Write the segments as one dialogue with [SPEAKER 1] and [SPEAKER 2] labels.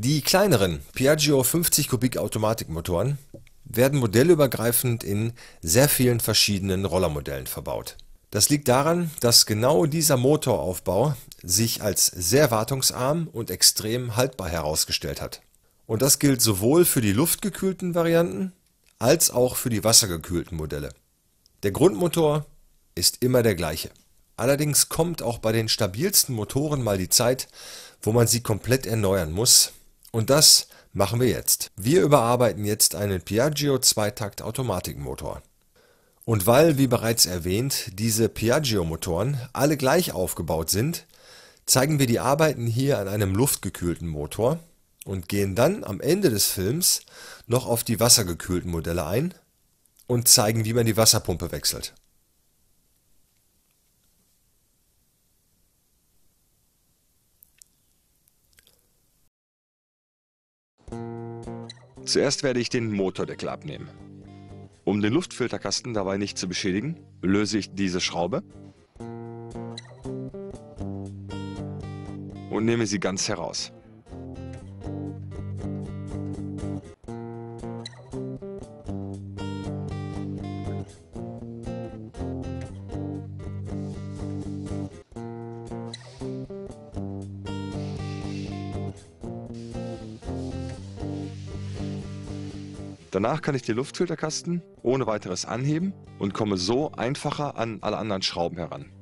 [SPEAKER 1] Die kleineren Piaggio 50 Kubik Automatikmotoren werden modellübergreifend in sehr vielen verschiedenen Rollermodellen verbaut. Das liegt daran, dass genau dieser Motoraufbau sich als sehr wartungsarm und extrem haltbar herausgestellt hat. Und das gilt sowohl für die luftgekühlten Varianten als auch für die wassergekühlten Modelle. Der Grundmotor ist immer der gleiche. Allerdings kommt auch bei den stabilsten Motoren mal die Zeit, wo man sie komplett erneuern muss, und das machen wir jetzt. Wir überarbeiten jetzt einen Piaggio Zweitakt Automatikmotor. Und weil, wie bereits erwähnt, diese Piaggio-Motoren alle gleich aufgebaut sind, zeigen wir die Arbeiten hier an einem luftgekühlten Motor und gehen dann am Ende des Films noch auf die wassergekühlten Modelle ein und zeigen, wie man die Wasserpumpe wechselt. Zuerst werde ich den Motordeckel abnehmen. Um den Luftfilterkasten dabei nicht zu beschädigen, löse ich diese Schraube und nehme sie ganz heraus. Danach kann ich den Luftfilterkasten ohne weiteres anheben und komme so einfacher an alle anderen Schrauben heran.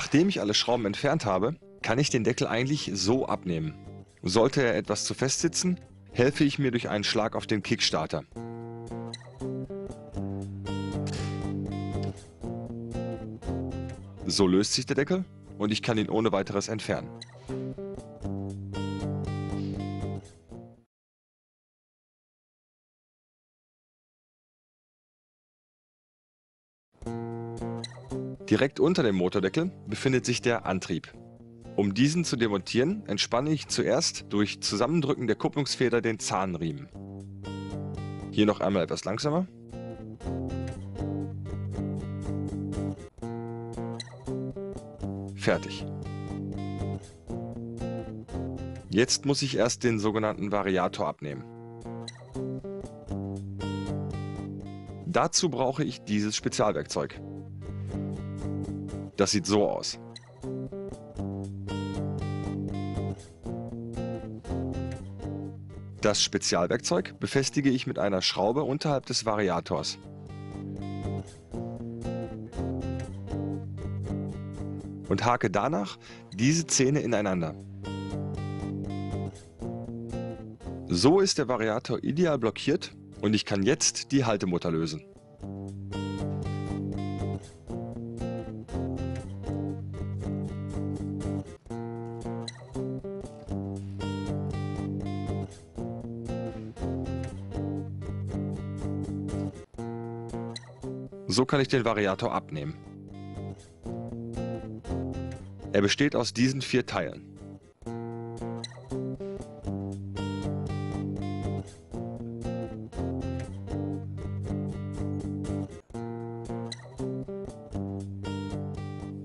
[SPEAKER 1] Nachdem ich alle Schrauben entfernt habe, kann ich den Deckel eigentlich so abnehmen. Sollte er etwas zu fest sitzen, helfe ich mir durch einen Schlag auf den Kickstarter. So löst sich der Deckel und ich kann ihn ohne weiteres entfernen. Direkt unter dem Motordeckel befindet sich der Antrieb. Um diesen zu demontieren, entspanne ich zuerst durch Zusammendrücken der Kupplungsfeder den Zahnriemen. Hier noch einmal etwas langsamer. Fertig. Jetzt muss ich erst den sogenannten Variator abnehmen. Dazu brauche ich dieses Spezialwerkzeug. Das sieht so aus. Das Spezialwerkzeug befestige ich mit einer Schraube unterhalb des Variators. Und hake danach diese Zähne ineinander. So ist der Variator ideal blockiert und ich kann jetzt die Haltemutter lösen. So kann ich den Variator abnehmen. Er besteht aus diesen vier Teilen.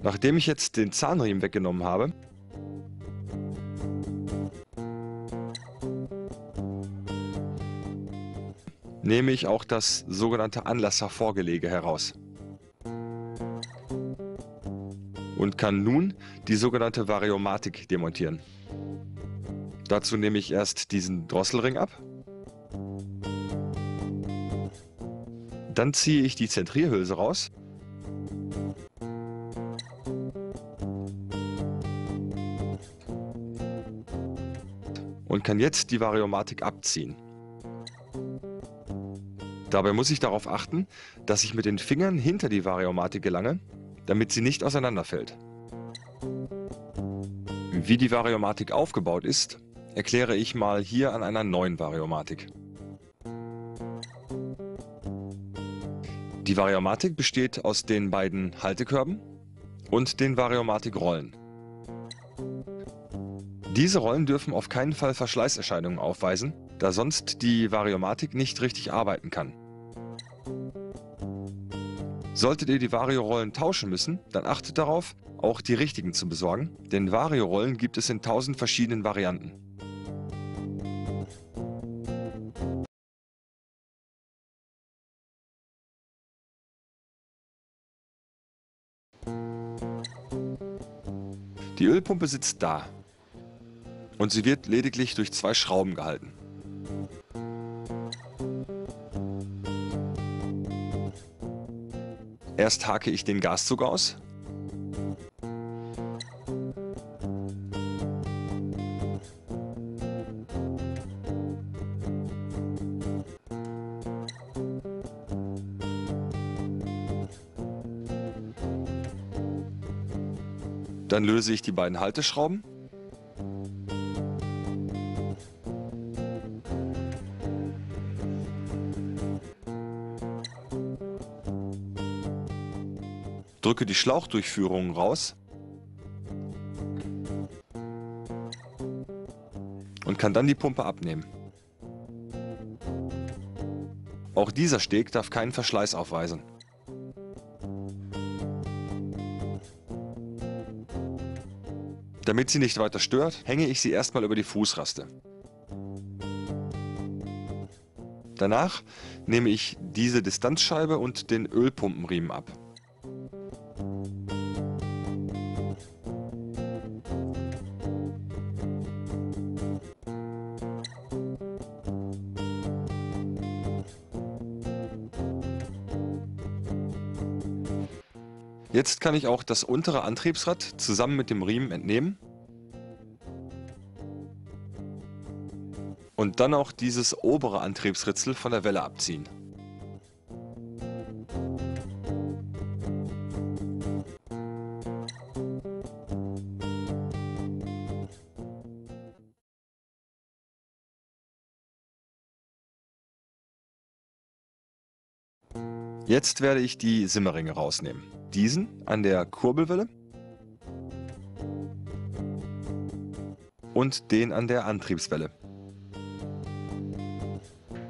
[SPEAKER 1] Nachdem ich jetzt den Zahnriemen weggenommen habe, nehme ich auch das sogenannte Anlasservorgelege heraus. Und kann nun die sogenannte Variomatik demontieren. Dazu nehme ich erst diesen Drosselring ab. Dann ziehe ich die Zentrierhülse raus. Und kann jetzt die Variomatik abziehen. Dabei muss ich darauf achten, dass ich mit den Fingern hinter die Variomatik gelange, damit sie nicht auseinanderfällt. Wie die Variomatik aufgebaut ist, erkläre ich mal hier an einer neuen Variomatik. Die Variomatik besteht aus den beiden Haltekörben und den Variomatik-Rollen. Diese Rollen dürfen auf keinen Fall Verschleißerscheinungen aufweisen, da sonst die Variomatik nicht richtig arbeiten kann. Solltet ihr die Vario-Rollen tauschen müssen, dann achtet darauf, auch die richtigen zu besorgen, denn Vario-Rollen gibt es in tausend verschiedenen Varianten. Die Ölpumpe sitzt da und sie wird lediglich durch zwei Schrauben gehalten. Erst hake ich den Gaszug aus. Dann löse ich die beiden Halteschrauben. Drücke die Schlauchdurchführungen raus und kann dann die Pumpe abnehmen. Auch dieser Steg darf keinen Verschleiß aufweisen. Damit sie nicht weiter stört, hänge ich sie erstmal über die Fußraste. Danach nehme ich diese Distanzscheibe und den Ölpumpenriemen ab. Jetzt kann ich auch das untere Antriebsrad zusammen mit dem Riemen entnehmen. Und dann auch dieses obere Antriebsritzel von der Welle abziehen. Jetzt werde ich die Simmeringe rausnehmen. Diesen an der Kurbelwelle und den an der Antriebswelle.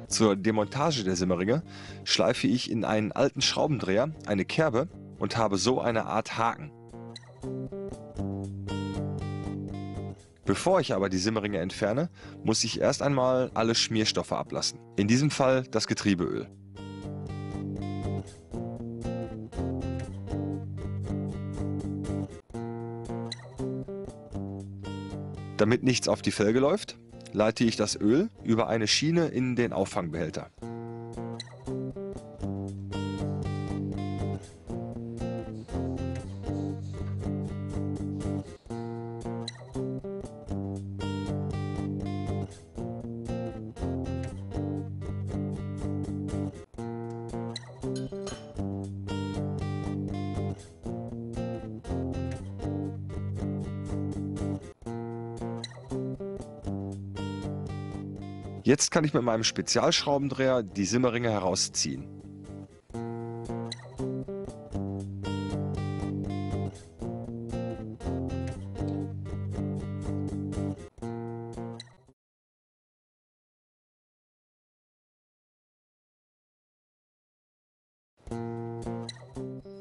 [SPEAKER 1] Zur Demontage der Simmeringe schleife ich in einen alten Schraubendreher eine Kerbe und habe so eine Art Haken. Bevor ich aber die Simmeringe entferne, muss ich erst einmal alle Schmierstoffe ablassen. In diesem Fall das Getriebeöl. Damit nichts auf die Felge läuft, leite ich das Öl über eine Schiene in den Auffangbehälter. Jetzt kann ich mit meinem Spezialschraubendreher die Simmeringe herausziehen.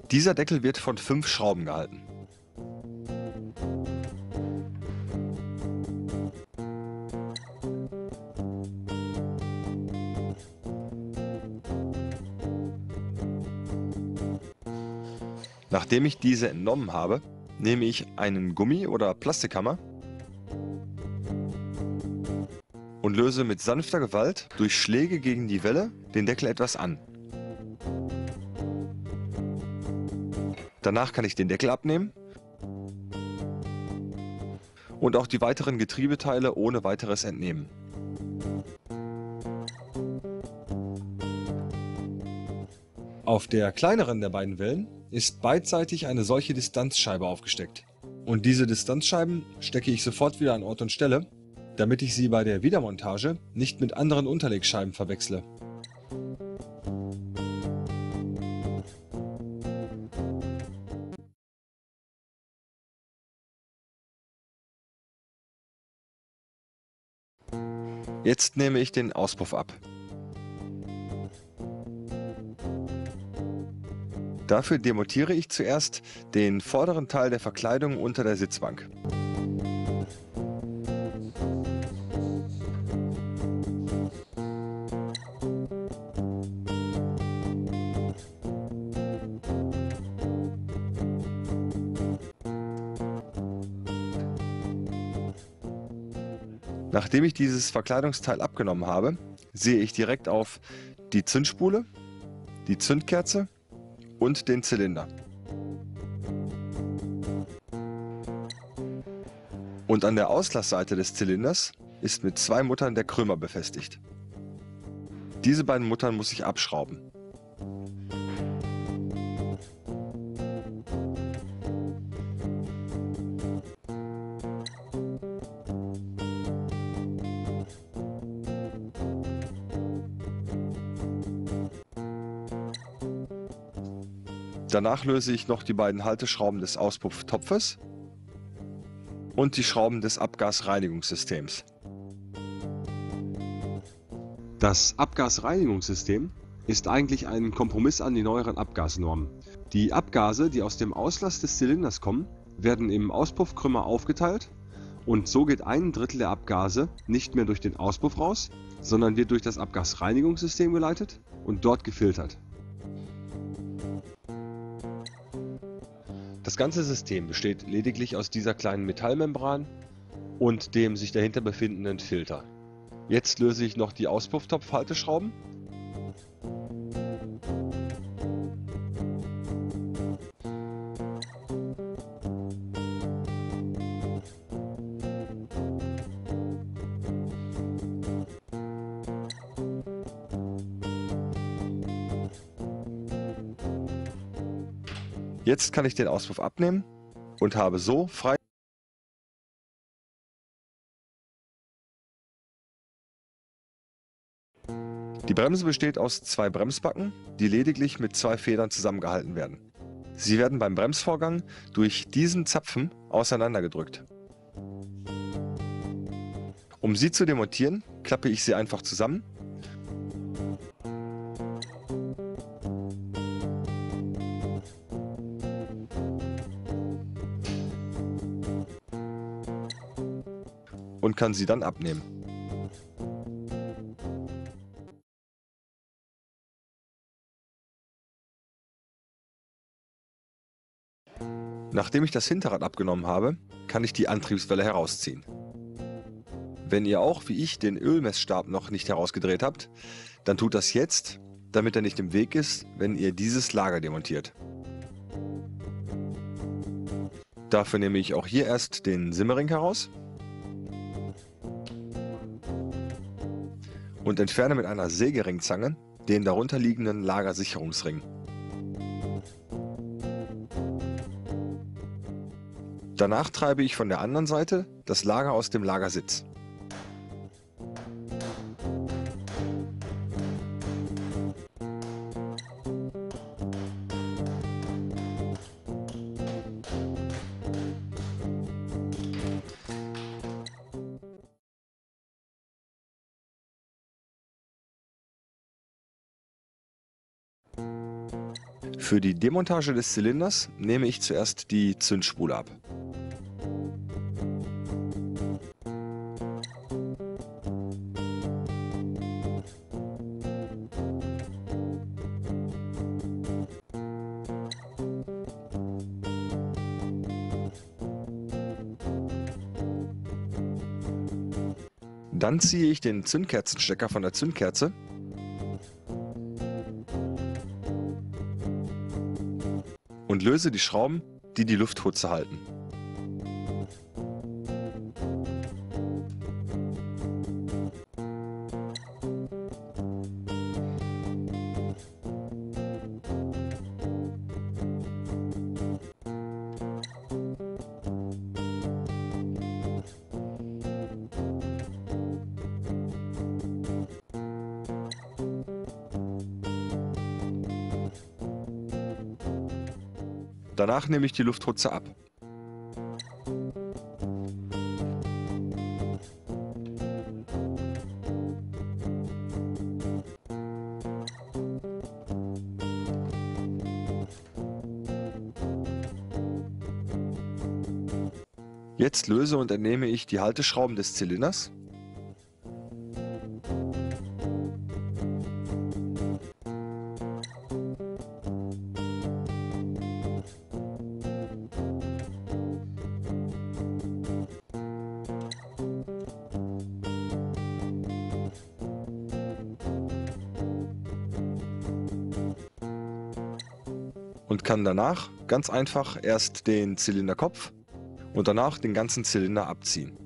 [SPEAKER 1] Dieser Deckel wird von fünf Schrauben gehalten. Nachdem ich diese entnommen habe, nehme ich einen Gummi oder Plastikhammer und löse mit sanfter Gewalt durch Schläge gegen die Welle den Deckel etwas an. Danach kann ich den Deckel abnehmen und auch die weiteren Getriebeteile ohne weiteres entnehmen. Auf der kleineren der beiden Wellen ist beidseitig eine solche Distanzscheibe aufgesteckt. Und diese Distanzscheiben stecke ich sofort wieder an Ort und Stelle, damit ich sie bei der Wiedermontage nicht mit anderen Unterlegscheiben verwechsle. Jetzt nehme ich den Auspuff ab. Dafür demontiere ich zuerst den vorderen Teil der Verkleidung unter der Sitzbank. Nachdem ich dieses Verkleidungsteil abgenommen habe, sehe ich direkt auf die Zündspule, die Zündkerze und den Zylinder. Und an der Auslassseite des Zylinders ist mit zwei Muttern der Krümmer befestigt. Diese beiden Muttern muss ich abschrauben. Danach löse ich noch die beiden Halteschrauben des Auspufftopfes und die Schrauben des Abgasreinigungssystems.
[SPEAKER 2] Das Abgasreinigungssystem ist eigentlich ein Kompromiss an die neueren Abgasnormen. Die Abgase, die aus dem Auslass des Zylinders kommen, werden im Auspuffkrümmer aufgeteilt und so geht ein Drittel der Abgase nicht mehr durch den Auspuff raus, sondern wird durch das Abgasreinigungssystem geleitet und dort gefiltert. Das ganze System besteht lediglich aus dieser kleinen Metallmembran und dem sich dahinter befindenden Filter. Jetzt löse ich noch die Auspufftopf-Halteschrauben.
[SPEAKER 1] Jetzt kann ich den Auspuff abnehmen und habe so frei Die Bremse besteht aus zwei Bremsbacken, die lediglich mit zwei Federn zusammengehalten werden. Sie werden beim Bremsvorgang durch diesen Zapfen auseinandergedrückt. Um sie zu demontieren, klappe ich sie einfach zusammen und kann sie dann abnehmen. Nachdem ich das Hinterrad abgenommen habe, kann ich die Antriebswelle herausziehen. Wenn ihr auch wie ich den Ölmessstab noch nicht herausgedreht habt, dann tut das jetzt, damit er nicht im Weg ist, wenn ihr dieses Lager demontiert. Dafür nehme ich auch hier erst den Simmering heraus und entferne mit einer Sägeringzange den darunterliegenden Lagersicherungsring. Danach treibe ich von der anderen Seite das Lager aus dem Lagersitz. Für die Demontage des Zylinders nehme ich zuerst die Zündspule ab. Dann ziehe ich den Zündkerzenstecker von der Zündkerze und löse die Schrauben, die die Lufthutze halten. Danach nehme ich die Luftputze ab. Jetzt löse und entnehme ich die Halteschrauben des Zylinders. Kann danach ganz einfach erst den Zylinderkopf und danach den ganzen Zylinder abziehen.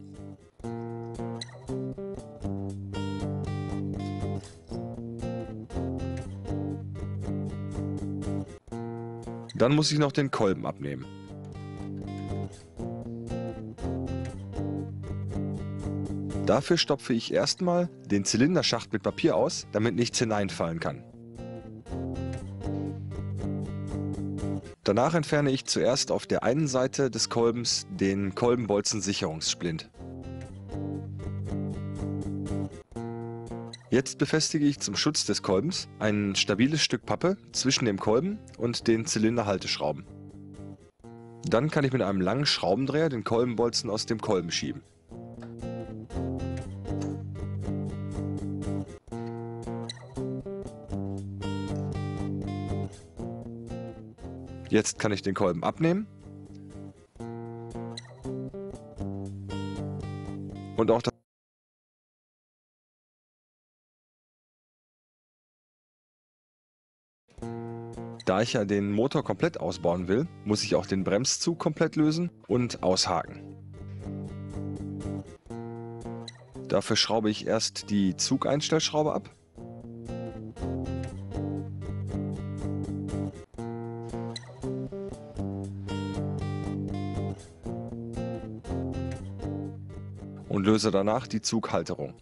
[SPEAKER 1] Dann muss ich noch den Kolben abnehmen. Dafür stopfe ich erstmal den Zylinderschacht mit Papier aus, damit nichts hineinfallen kann. Danach entferne ich zuerst auf der einen Seite des Kolbens den Kolbenbolzen-Sicherungssplint. Jetzt befestige ich zum Schutz des Kolbens ein stabiles Stück Pappe zwischen dem Kolben und den Zylinderhalteschrauben. Dann kann ich mit einem langen Schraubendreher den Kolbenbolzen aus dem Kolben schieben. Jetzt kann ich den Kolben abnehmen. Und auch das Da ich ja den Motor komplett ausbauen will, muss ich auch den Bremszug komplett lösen und aushaken. Dafür schraube ich erst die Zugeinstellschraube ab. Und löse danach die Zughalterung.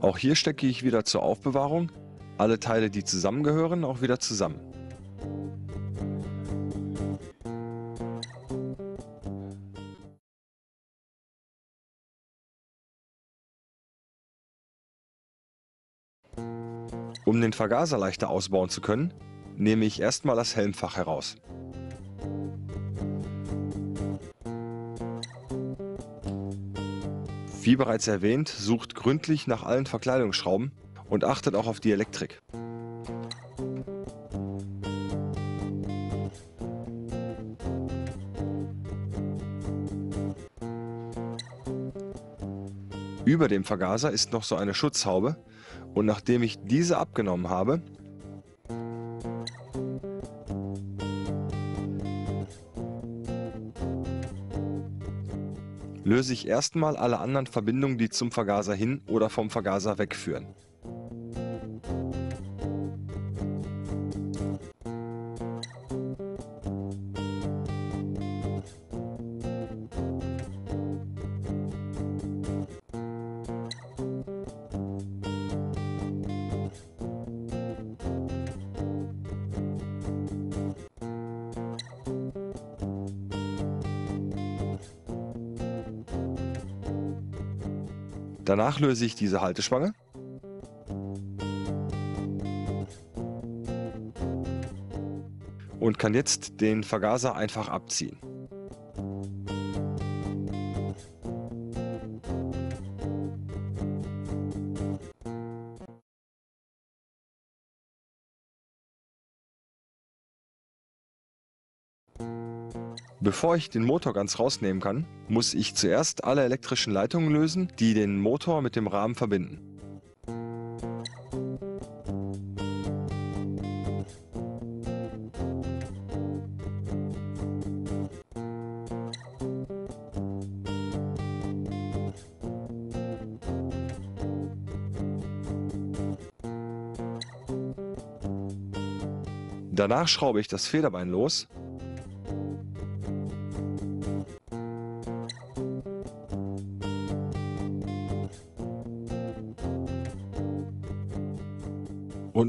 [SPEAKER 1] Auch hier stecke ich wieder zur Aufbewahrung alle Teile, die zusammengehören, auch wieder zusammen. Um den Vergaser leichter ausbauen zu können, nehme ich erstmal das Helmfach heraus. Wie bereits erwähnt, sucht gründlich nach allen Verkleidungsschrauben und achtet auch auf die Elektrik. Über dem Vergaser ist noch so eine Schutzhaube und nachdem ich diese abgenommen habe, löse ich erstmal alle anderen Verbindungen, die zum Vergaser hin oder vom Vergaser wegführen. Danach löse ich diese Halteschwange. Und kann jetzt den Vergaser einfach abziehen. Bevor ich den Motor ganz rausnehmen kann, muss ich zuerst alle elektrischen Leitungen lösen, die den Motor mit dem Rahmen verbinden. Danach schraube ich das Federbein los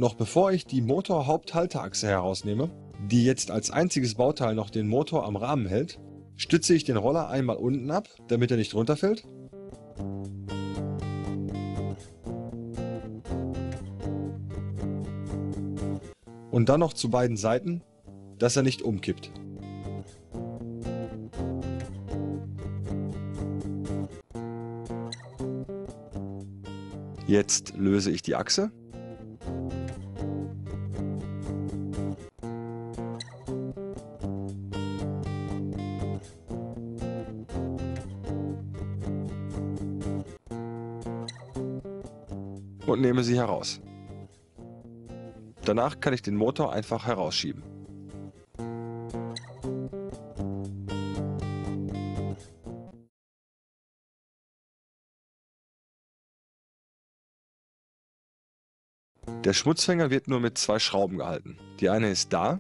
[SPEAKER 1] noch bevor ich die Motorhaupthalteachse herausnehme, die jetzt als einziges Bauteil noch den Motor am Rahmen hält, stütze ich den Roller einmal unten ab, damit er nicht runterfällt. Und dann noch zu beiden Seiten, dass er nicht umkippt. Jetzt löse ich die Achse nehme sie heraus. Danach kann ich den Motor einfach herausschieben. Der Schmutzfänger wird nur mit zwei Schrauben gehalten. Die eine ist da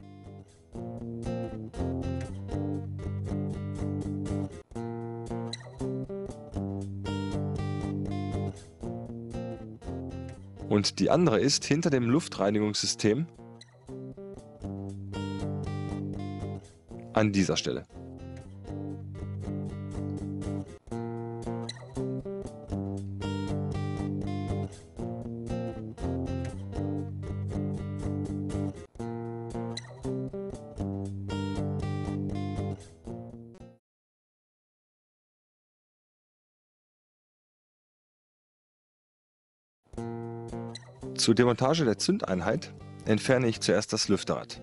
[SPEAKER 1] die andere ist hinter dem Luftreinigungssystem an dieser Stelle. Zur Demontage der Zündeinheit entferne ich zuerst das Lüfterrad.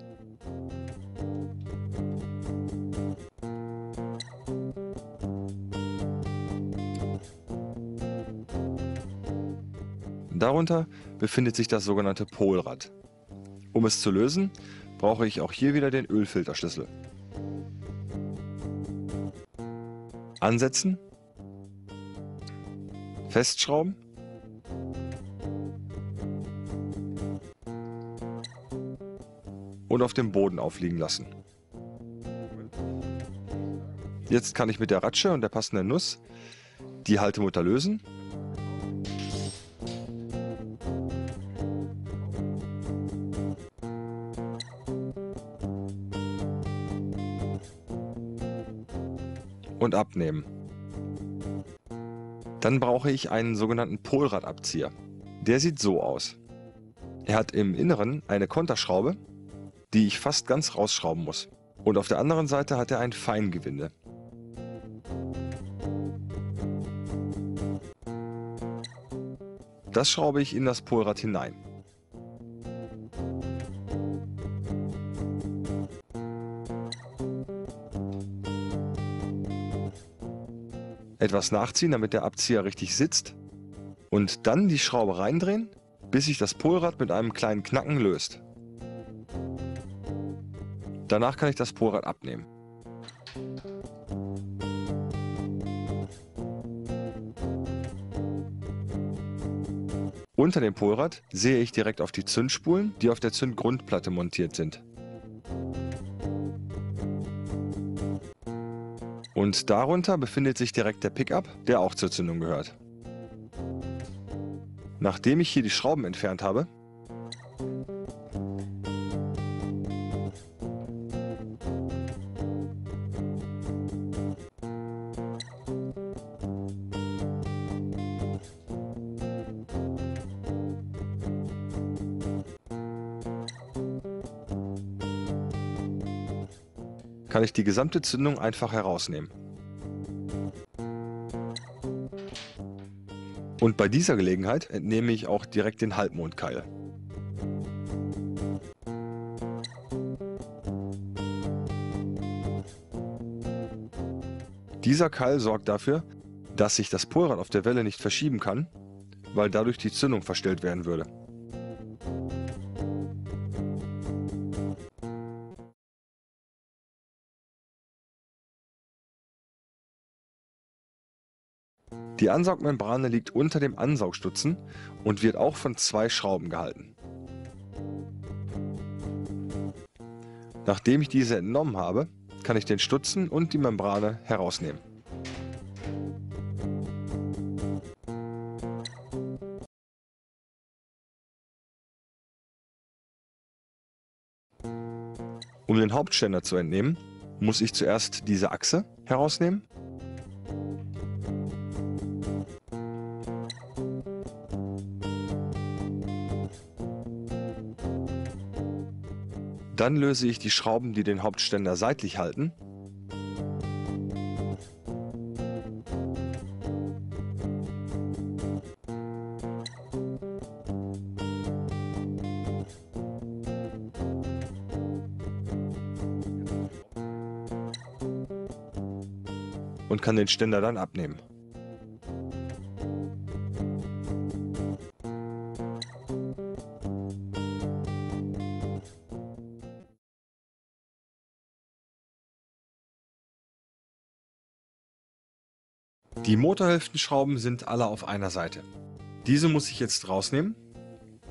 [SPEAKER 1] Darunter befindet sich das sogenannte Polrad. Um es zu lösen, brauche ich auch hier wieder den Ölfilterschlüssel. Ansetzen, festschrauben und auf dem Boden aufliegen lassen. Jetzt kann ich mit der Ratsche und der passenden Nuss die Haltemutter lösen. Und abnehmen. Dann brauche ich einen sogenannten Polradabzieher. Der sieht so aus. Er hat im Inneren eine Konterschraube die ich fast ganz rausschrauben muss. Und auf der anderen Seite hat er ein Feingewinde. Das schraube ich in das Polrad hinein. Etwas nachziehen, damit der Abzieher richtig sitzt. Und dann die Schraube reindrehen, bis sich das Polrad mit einem kleinen Knacken löst. Danach kann ich das Polrad abnehmen. Unter dem Polrad sehe ich direkt auf die Zündspulen, die auf der Zündgrundplatte montiert sind. Und darunter befindet sich direkt der Pickup, der auch zur Zündung gehört. Nachdem ich hier die Schrauben entfernt habe, die gesamte Zündung einfach herausnehmen. Und bei dieser Gelegenheit entnehme ich auch direkt den Halbmondkeil. Dieser Keil sorgt dafür, dass sich das Polrad auf der Welle nicht verschieben kann, weil dadurch die Zündung verstellt werden würde. Die Ansaugmembrane liegt unter dem Ansaugstutzen und wird auch von zwei Schrauben gehalten. Nachdem ich diese entnommen habe, kann ich den Stutzen und die Membrane herausnehmen. Um den Hauptständer zu entnehmen, muss ich zuerst diese Achse herausnehmen Dann löse ich die Schrauben, die den Hauptständer seitlich halten. und kann den Ständer dann abnehmen. Die Motorhälftenschrauben sind alle auf einer Seite. Diese muss ich jetzt rausnehmen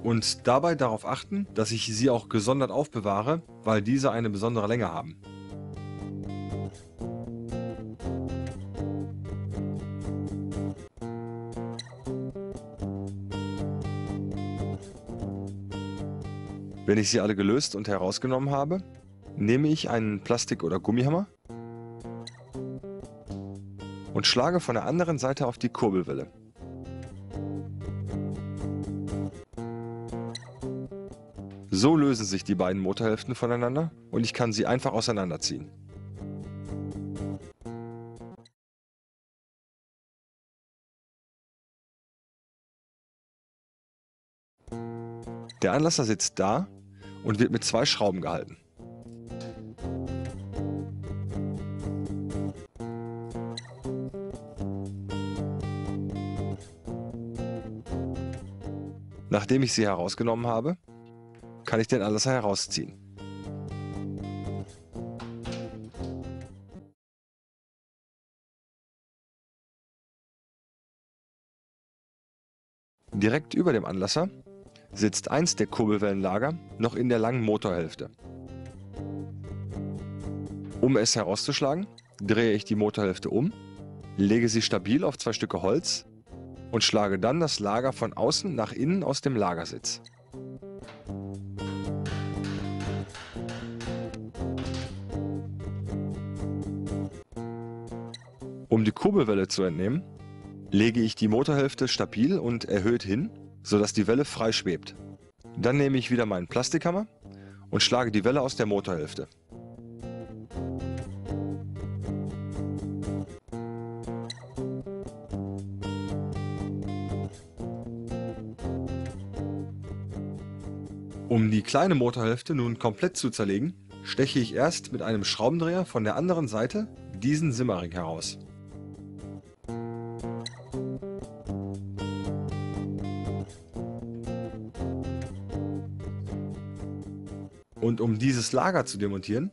[SPEAKER 1] und dabei darauf achten, dass ich sie auch gesondert aufbewahre, weil diese eine besondere Länge haben. Wenn ich sie alle gelöst und herausgenommen habe, nehme ich einen Plastik- oder Gummihammer und schlage von der anderen Seite auf die Kurbelwelle. So lösen sich die beiden Motorhälften voneinander und ich kann sie einfach auseinanderziehen. Der Anlasser sitzt da und wird mit zwei Schrauben gehalten. Nachdem ich sie herausgenommen habe, kann ich den Anlasser herausziehen. Direkt über dem Anlasser sitzt eins der Kurbelwellenlager noch in der langen Motorhälfte. Um es herauszuschlagen, drehe ich die Motorhälfte um, lege sie stabil auf zwei Stücke Holz und schlage dann das Lager von außen nach innen aus dem Lagersitz. Um die Kurbelwelle zu entnehmen, lege ich die Motorhälfte stabil und erhöht hin sodass die Welle frei schwebt. Dann nehme ich wieder meinen Plastikhammer und schlage die Welle aus der Motorhälfte. Um die kleine Motorhälfte nun komplett zu zerlegen, steche ich erst mit einem Schraubendreher von der anderen Seite diesen Simmering heraus. Und um dieses Lager zu demontieren,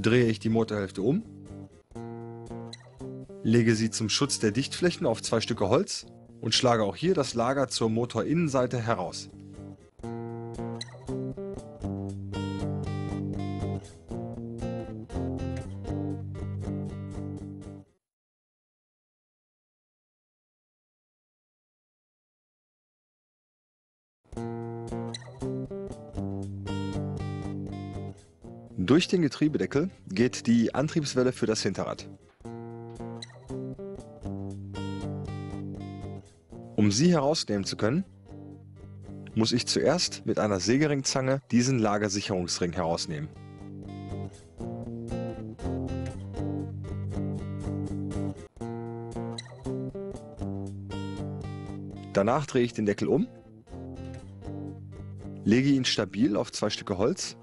[SPEAKER 1] drehe ich die Motorhälfte um, lege sie zum Schutz der Dichtflächen auf zwei Stücke Holz und schlage auch hier das Lager zur Motorinnenseite heraus. Durch den Getriebedeckel geht die Antriebswelle für das Hinterrad. Um sie herausnehmen zu können, muss ich zuerst mit einer Sägeringzange diesen Lagersicherungsring herausnehmen. Danach drehe ich den Deckel um, lege ihn stabil auf zwei Stücke Holz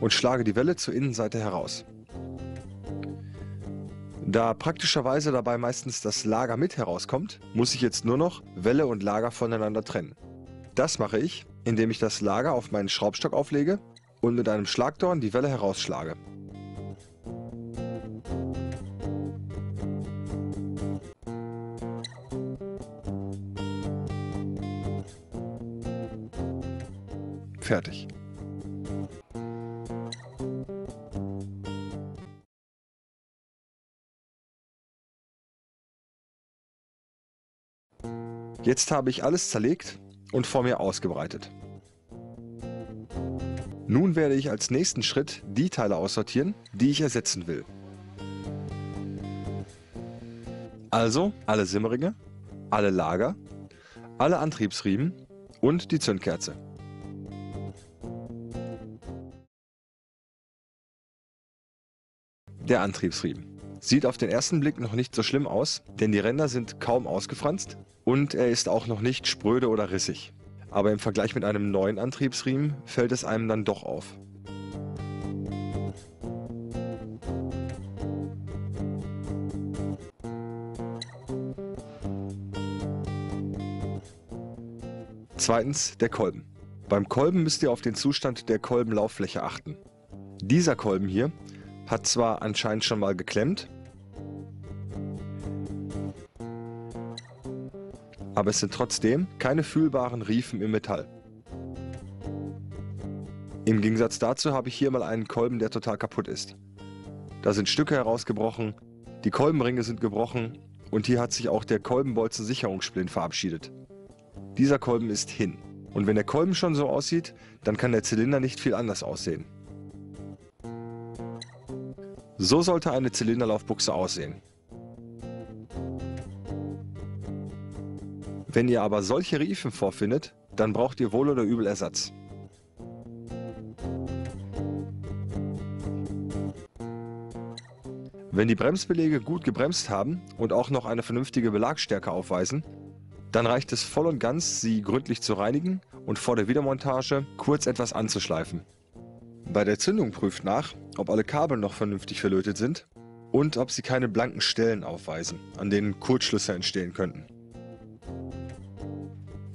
[SPEAKER 1] und schlage die Welle zur Innenseite heraus. Da praktischerweise dabei meistens das Lager mit herauskommt, muss ich jetzt nur noch Welle und Lager voneinander trennen. Das mache ich, indem ich das Lager auf meinen Schraubstock auflege und mit einem Schlagdorn die Welle herausschlage. Fertig. Jetzt habe ich alles zerlegt und vor mir ausgebreitet. Nun werde ich als nächsten Schritt die Teile aussortieren, die ich ersetzen will. Also alle Simmeringe, alle Lager, alle Antriebsriemen und die Zündkerze. Der Antriebsriemen. Sieht auf den ersten Blick noch nicht so schlimm aus, denn die Ränder sind kaum ausgefranst und er ist auch noch nicht spröde oder rissig. Aber im Vergleich mit einem neuen Antriebsriemen fällt es einem dann doch auf. Zweitens der Kolben. Beim Kolben müsst ihr auf den Zustand der Kolbenlauffläche achten. Dieser Kolben hier hat zwar anscheinend schon mal geklemmt, aber es sind trotzdem keine fühlbaren Riefen im Metall. Im Gegensatz dazu habe ich hier mal einen Kolben, der total kaputt ist. Da sind Stücke herausgebrochen, die Kolbenringe sind gebrochen und hier hat sich auch der Kolbenbolzen Sicherungssplint verabschiedet. Dieser Kolben ist hin. Und wenn der Kolben schon so aussieht, dann kann der Zylinder nicht viel anders aussehen. So sollte eine Zylinderlaufbuchse aussehen. Wenn ihr aber solche Riefen vorfindet, dann braucht ihr wohl oder übel Ersatz. Wenn die Bremsbeläge gut gebremst haben und auch noch eine vernünftige Belagstärke aufweisen, dann reicht es voll und ganz, sie gründlich zu reinigen und vor der Wiedermontage kurz etwas anzuschleifen. Bei der Zündung prüft nach, ob alle Kabel noch vernünftig verlötet sind und ob sie keine blanken Stellen aufweisen, an denen Kurzschlüsse entstehen könnten.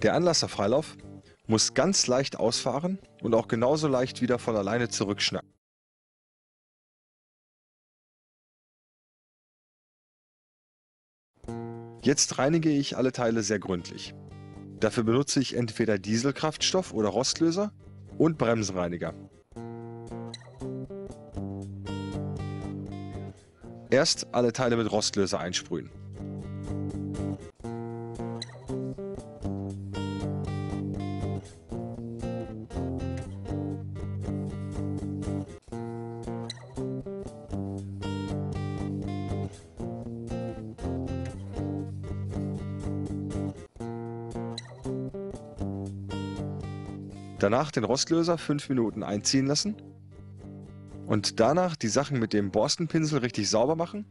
[SPEAKER 1] Der Anlasserfreilauf muss ganz leicht ausfahren und auch genauso leicht wieder von alleine zurückschnacken. Jetzt reinige ich alle Teile sehr gründlich. Dafür benutze ich entweder Dieselkraftstoff oder Rostlöser und Bremsenreiniger. Erst alle Teile mit Rostlöser einsprühen. Danach den Rostlöser 5 Minuten einziehen lassen und danach die Sachen mit dem Borstenpinsel richtig sauber machen.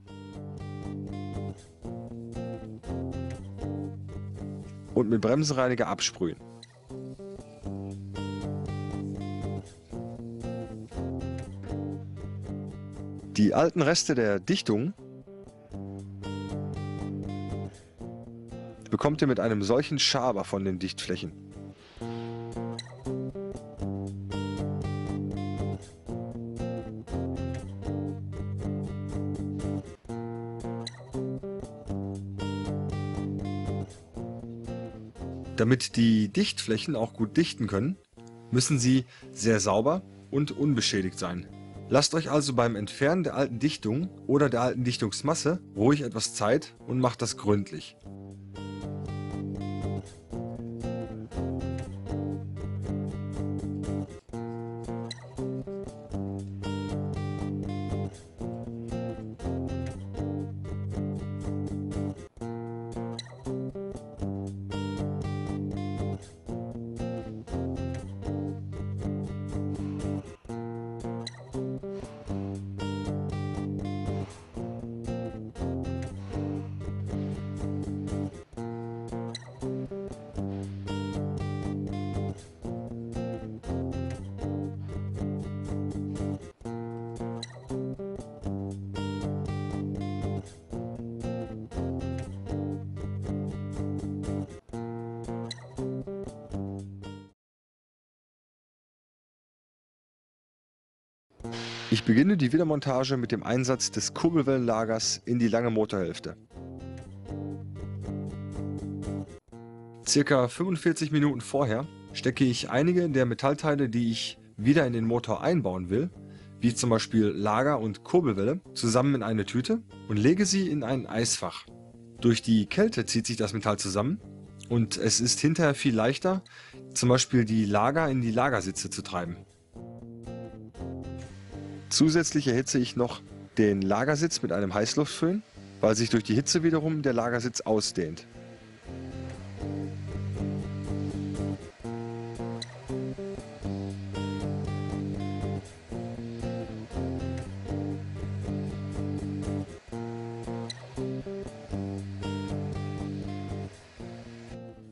[SPEAKER 1] Und mit Bremsenreiniger absprühen. Die alten Reste der Dichtung bekommt ihr mit einem solchen Schaber von den Dichtflächen. Damit die Dichtflächen auch gut dichten können, müssen sie sehr sauber und unbeschädigt sein. Lasst euch also beim Entfernen der alten Dichtung oder der alten Dichtungsmasse ruhig etwas Zeit und macht das gründlich. Ich beginne die Wiedermontage mit dem Einsatz des Kurbelwellenlagers in die lange Motorhälfte. Circa 45 Minuten vorher stecke ich einige der Metallteile, die ich wieder in den Motor einbauen will, wie zum Beispiel Lager und Kurbelwelle, zusammen in eine Tüte und lege sie in ein Eisfach. Durch die Kälte zieht sich das Metall zusammen und es ist hinterher viel leichter, zum Beispiel die Lager in die Lagersitze zu treiben. Zusätzlich erhitze ich noch den Lagersitz mit einem Heißluftföhn, weil sich durch die Hitze wiederum der Lagersitz ausdehnt.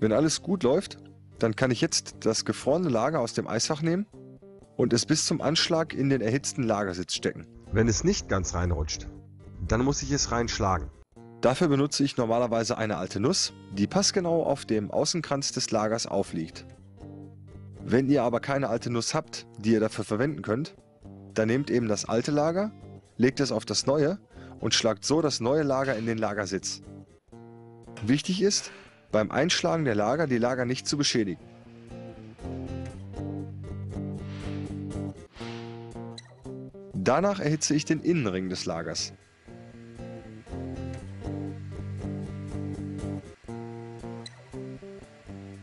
[SPEAKER 1] Wenn alles gut läuft, dann kann ich jetzt das gefrorene Lager aus dem Eisfach nehmen und es bis zum Anschlag in den erhitzten Lagersitz stecken.
[SPEAKER 2] Wenn es nicht ganz reinrutscht, dann muss ich es reinschlagen.
[SPEAKER 1] Dafür benutze ich normalerweise eine alte Nuss, die passgenau auf dem Außenkranz des Lagers aufliegt. Wenn ihr aber keine alte Nuss habt, die ihr dafür verwenden könnt, dann nehmt eben das alte Lager, legt es auf das neue und schlagt so das neue Lager in den Lagersitz. Wichtig ist, beim Einschlagen der Lager die Lager nicht zu beschädigen. Danach erhitze ich den Innenring des Lagers.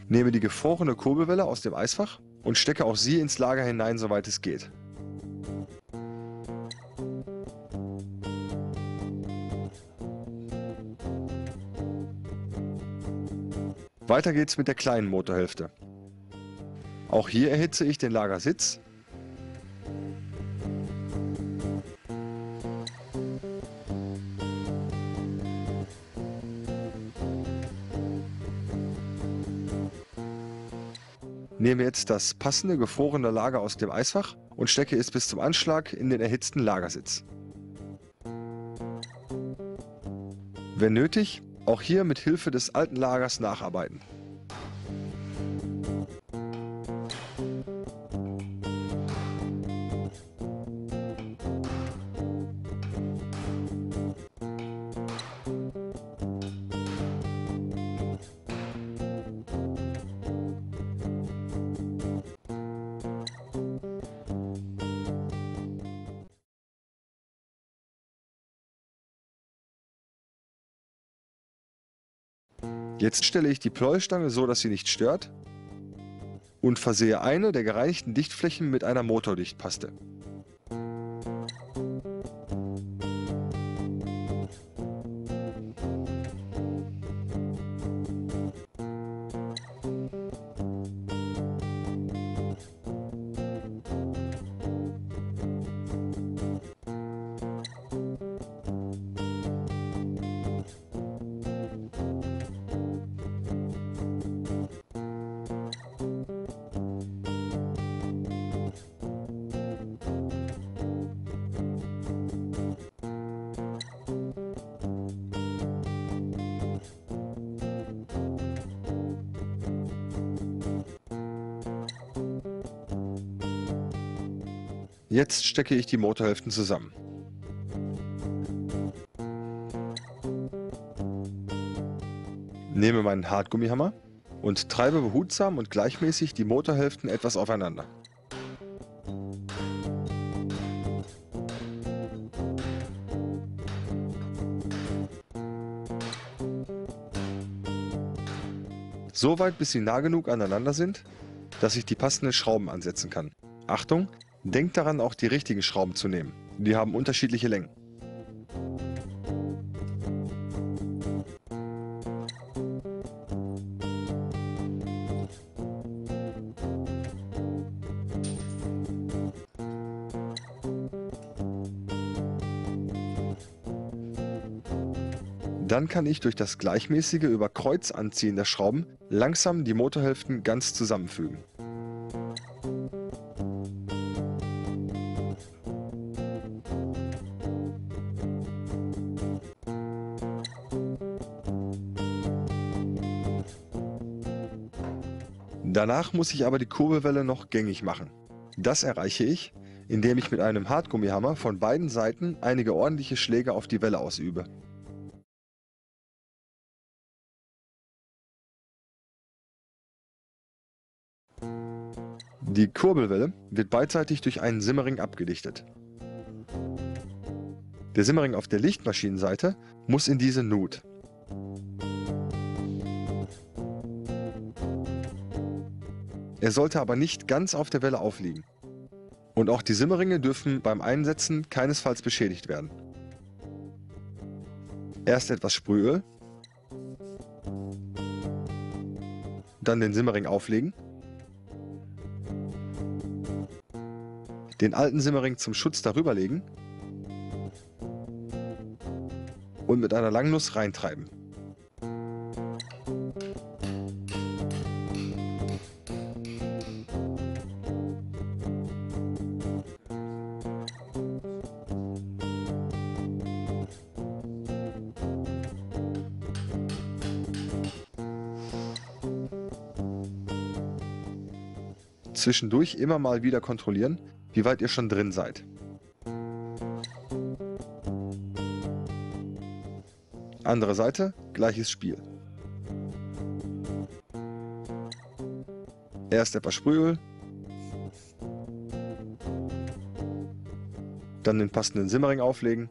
[SPEAKER 1] Nehme die gefrorene Kurbelwelle aus dem Eisfach und stecke auch sie ins Lager hinein, soweit es geht. Weiter geht's mit der kleinen Motorhälfte. Auch hier erhitze ich den Lagersitz. Nehme jetzt das passende gefrorene Lager aus dem Eisfach und stecke es bis zum Anschlag in den erhitzten Lagersitz. Wenn nötig, auch hier mit Hilfe des alten Lagers nacharbeiten. Jetzt stelle ich die Pleuelstange so, dass sie nicht stört und versehe eine der gereinigten Dichtflächen mit einer Motordichtpaste. Stecke ich die Motorhälften zusammen. Nehme meinen Hartgummihammer und treibe behutsam und gleichmäßig die Motorhälften etwas aufeinander. So weit bis sie nah genug aneinander sind, dass ich die passenden Schrauben ansetzen kann. Achtung, Denkt daran, auch die richtigen Schrauben zu nehmen. Die haben unterschiedliche Längen. Dann kann ich durch das gleichmäßige über Kreuz anziehen der Schrauben langsam die Motorhälften ganz zusammenfügen. Danach muss ich aber die Kurbelwelle noch gängig machen. Das erreiche ich, indem ich mit einem Hartgummihammer von beiden Seiten einige ordentliche Schläge auf die Welle ausübe. Die Kurbelwelle wird beidseitig durch einen Simmering abgedichtet. Der Simmering auf der Lichtmaschinenseite muss in diese Nut. Er sollte aber nicht ganz auf der Welle aufliegen. Und auch die Simmeringe dürfen beim Einsetzen keinesfalls beschädigt werden. Erst etwas Sprühöl, dann den Simmering auflegen, den alten Simmering zum Schutz darüber legen und mit einer Langnuss reintreiben. Zwischendurch immer mal wieder kontrollieren, wie weit ihr schon drin seid. Andere Seite, gleiches Spiel. Erst etwas Sprühöl, dann den passenden Simmering auflegen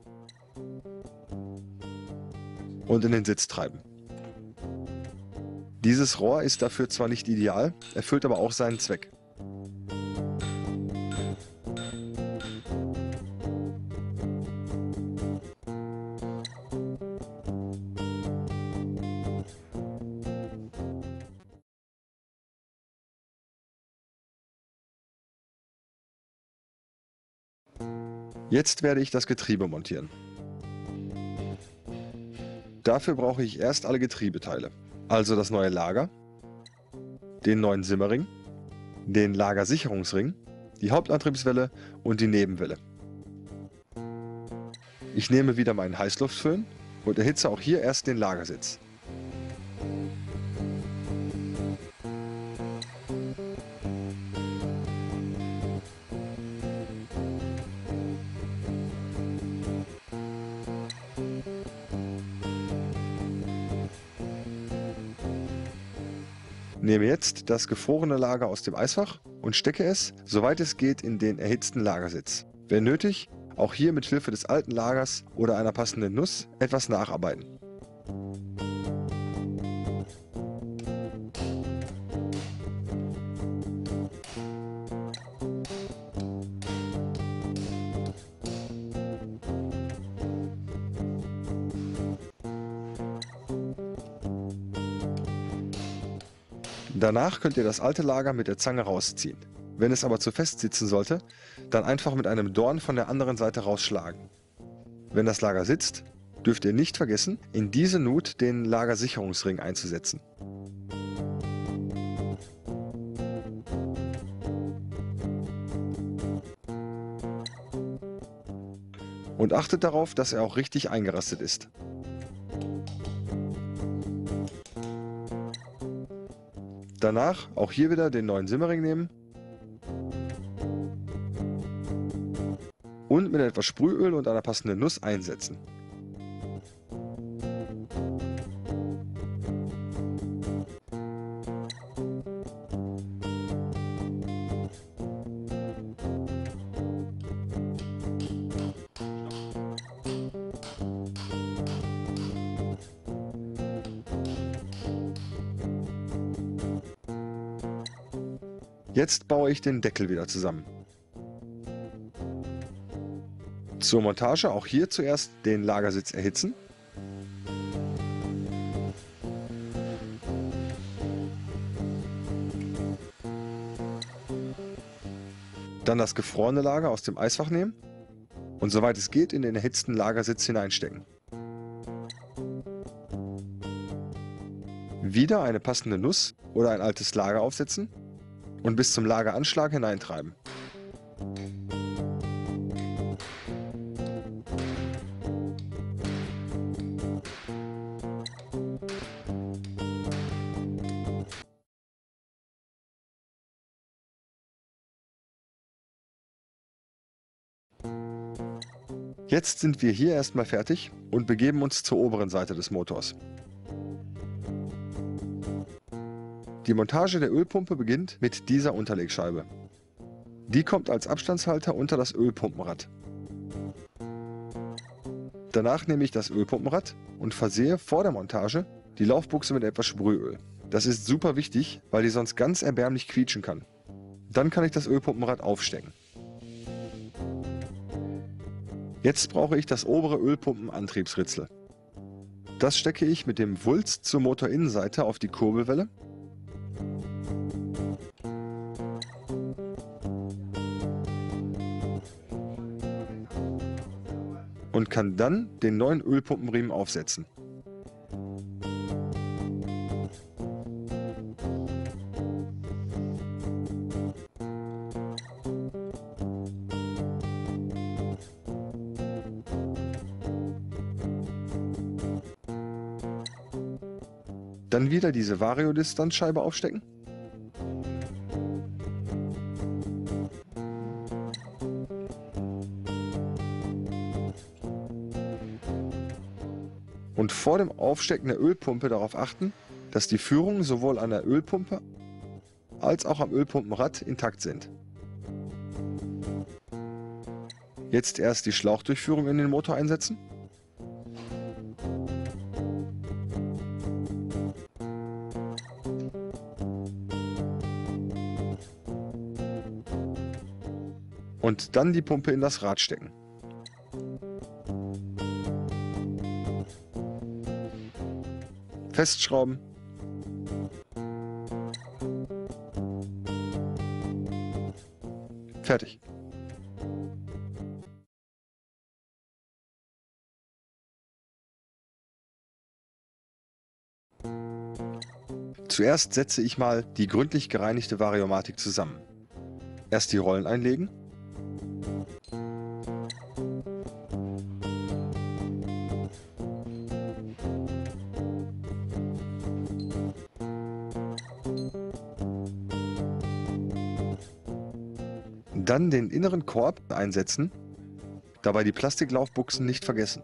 [SPEAKER 1] und in den Sitz treiben. Dieses Rohr ist dafür zwar nicht ideal, erfüllt aber auch seinen Zweck. Jetzt werde ich das Getriebe montieren. Dafür brauche ich erst alle Getriebeteile, also das neue Lager, den neuen Simmering, den Lagersicherungsring, die Hauptantriebswelle und die Nebenwelle. Ich nehme wieder meinen Heißluftföhn und erhitze auch hier erst den Lagersitz. Jetzt das gefrorene Lager aus dem Eisfach und stecke es, soweit es geht, in den erhitzten Lagersitz. Wenn nötig, auch hier mit Hilfe des alten Lagers oder einer passenden Nuss etwas nacharbeiten. Danach könnt ihr das alte Lager mit der Zange rausziehen. Wenn es aber zu fest sitzen sollte, dann einfach mit einem Dorn von der anderen Seite rausschlagen. Wenn das Lager sitzt, dürft ihr nicht vergessen, in diese Nut den Lagersicherungsring einzusetzen. Und achtet darauf, dass er auch richtig eingerastet ist. Danach auch hier wieder den neuen Simmering nehmen und mit etwas Sprühöl und einer passenden Nuss einsetzen. Baue ich den Deckel wieder zusammen. Zur Montage auch hier zuerst den Lagersitz erhitzen. Dann das gefrorene Lager aus dem Eisfach nehmen und soweit es geht in den erhitzten Lagersitz hineinstecken. Wieder eine passende Nuss oder ein altes Lager aufsetzen und bis zum Lageranschlag hineintreiben. Jetzt sind wir hier erstmal fertig und begeben uns zur oberen Seite des Motors. Die Montage der Ölpumpe beginnt mit dieser Unterlegscheibe. Die kommt als Abstandshalter unter das Ölpumpenrad. Danach nehme ich das Ölpumpenrad und versehe vor der Montage die Laufbuchse mit etwas Sprühöl. Das ist super wichtig, weil die sonst ganz erbärmlich quietschen kann. Dann kann ich das Ölpumpenrad aufstecken. Jetzt brauche ich das obere Ölpumpenantriebsritzel. Das stecke ich mit dem Wulst zur Motorinnenseite auf die Kurbelwelle und kann dann den neuen Ölpumpenriemen aufsetzen. Dann wieder diese Variodistanzscheibe aufstecken. Vor dem Aufstecken der Ölpumpe darauf achten, dass die Führungen sowohl an der Ölpumpe als auch am Ölpumpenrad intakt sind. Jetzt erst die Schlauchdurchführung in den Motor einsetzen. Und dann die Pumpe in das Rad stecken. Festschrauben. Fertig. Zuerst setze ich mal die gründlich gereinigte Variomatik zusammen. Erst die Rollen einlegen. Dann den inneren Korb einsetzen, dabei die Plastiklaufbuchsen nicht vergessen.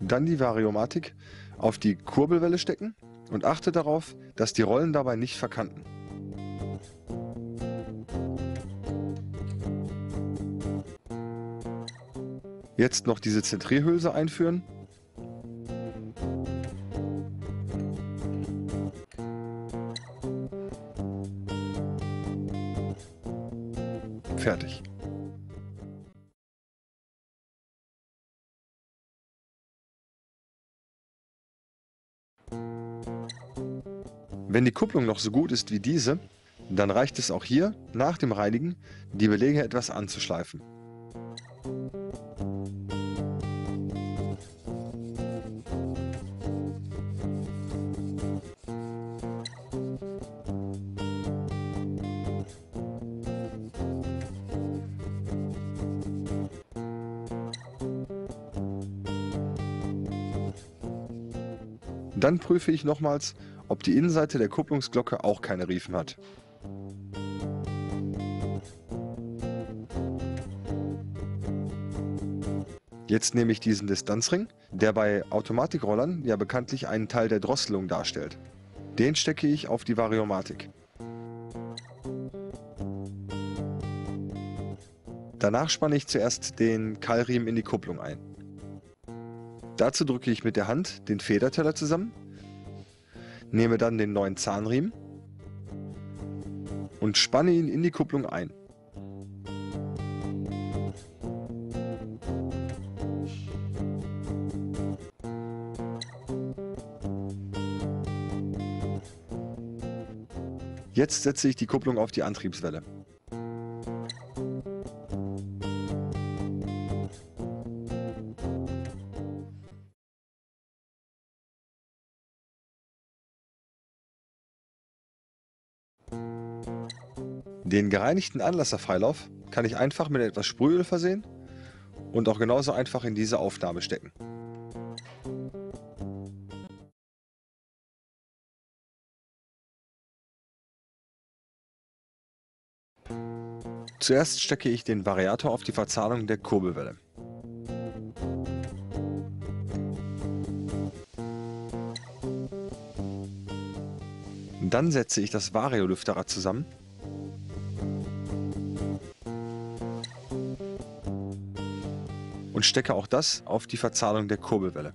[SPEAKER 1] Dann die Variomatik auf die Kurbelwelle stecken und achte darauf, dass die Rollen dabei nicht verkanten. Jetzt noch diese Zentrierhülse einführen. Fertig. Wenn die Kupplung noch so gut ist wie diese, dann reicht es auch hier, nach dem Reinigen, die Belege etwas anzuschleifen. Dann prüfe ich nochmals, ob die Innenseite der Kupplungsglocke auch keine Riefen hat. Jetzt nehme ich diesen Distanzring, der bei Automatikrollern ja bekanntlich einen Teil der Drosselung darstellt. Den stecke ich auf die Variomatik. Danach spanne ich zuerst den Keilriemen in die Kupplung ein. Dazu drücke ich mit der Hand den Federteller zusammen, nehme dann den neuen Zahnriemen und spanne ihn in die Kupplung ein. Jetzt setze ich die Kupplung auf die Antriebswelle. Gereinigten Anlasserfreilauf kann ich einfach mit etwas Sprühöl versehen und auch genauso einfach in diese Aufnahme stecken. Zuerst stecke ich den Variator auf die Verzahnung der Kurbelwelle. Dann setze ich das Variolüfterrad zusammen und stecke auch das auf die Verzahnung der Kurbelwelle.